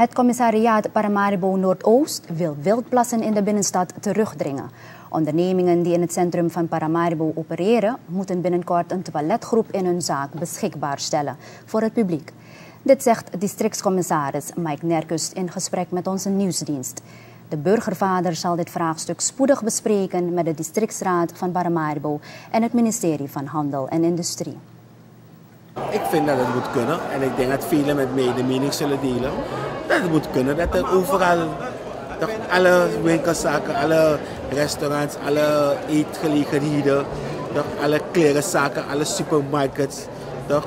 Het commissariaat Paramaribo Noordoost wil wildplassen in de binnenstad terugdringen. Ondernemingen die in het centrum van Paramaribo opereren, moeten binnenkort een toiletgroep in hun zaak beschikbaar stellen voor het publiek. Dit zegt districtscommissaris Mike Nerkust in gesprek met onze nieuwsdienst. De burgervader zal dit vraagstuk spoedig bespreken met de districtsraad van Paramaribo en het ministerie van Handel en Industrie. Ik vind dat het moet kunnen en ik denk dat velen met mij de mening zullen delen. Dat het moet kunnen dat er overal, toch, alle winkelzaken, alle restaurants, alle eetgelegenheden, toch, alle klerenzaken, alle supermarkets, toch,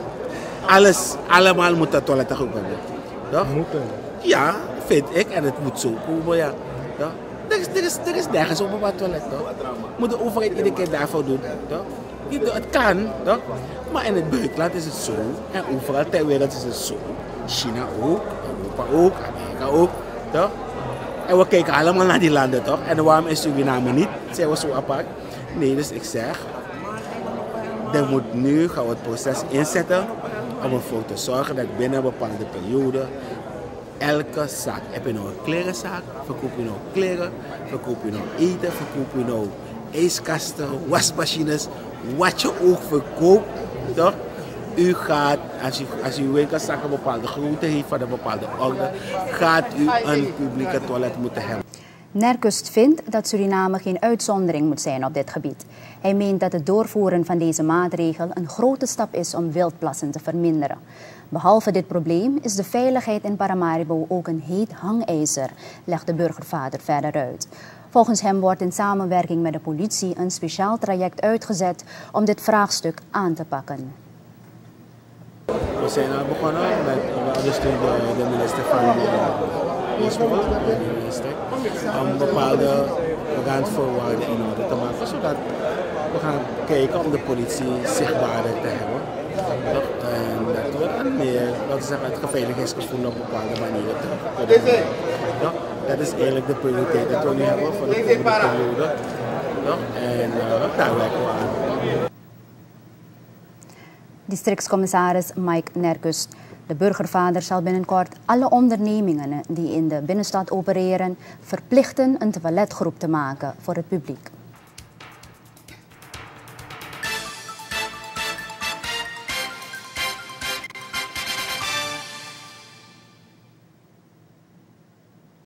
alles, allemaal moet dat toiletten ook hebben. Toch? Moeten. Ja, vind ik en het moet zo komen, ja. Toch? Er is, er is, er is nergens op een toilet, toch? Moet de overheid iedere keer daarvoor doen, toch? Het kan, toch? Maar in het buitenland is het zo. En overal ter wereld is het zo. China ook, Europa ook, Amerika ook. Toch? En we kijken allemaal naar die landen, toch? En waarom is Suriname niet? Zijn we zo apart? Nee, dus ik zeg, er moet nu gaan we het proces inzetten om ervoor te zorgen dat binnen een bepaalde periode elke zaak, heb je nou een klerenzaak, verkoop je nou kleren, verkoop je nou eten, verkoop je nou ijskasten, wasmachines, wat je ook verkoopt, toch? U gaat, als u, als uw winkelzaak een bepaalde grootte heeft van een bepaalde orde, gaat u een publieke toilet moeten hebben. Nerkust vindt dat Suriname geen uitzondering moet zijn op dit gebied. Hij meent dat het doorvoeren van deze maatregel een grote stap is om wildplassen te verminderen. Behalve dit probleem is de veiligheid in Paramaribo ook een heet hangijzer, legt de burgervader verder uit. Volgens hem wordt in samenwerking met de politie een speciaal traject uitgezet om dit vraagstuk aan te pakken. We zijn begonnen met de minister van om bepaalde randvoorwaarden in orde te maken, zodat we gaan kijken om de politie zichtbaarder te hebben. En dat we meer, dat is het veiligheidsgevoel op bepaalde manieren te Dat is eigenlijk de prioriteit dat we nu hebben voor de komende. En uh, daar werken we aan. Districtscommissaris Mike Nerkus. De burgervader zal binnenkort alle ondernemingen die in de binnenstad opereren verplichten een toiletgroep te maken voor het publiek.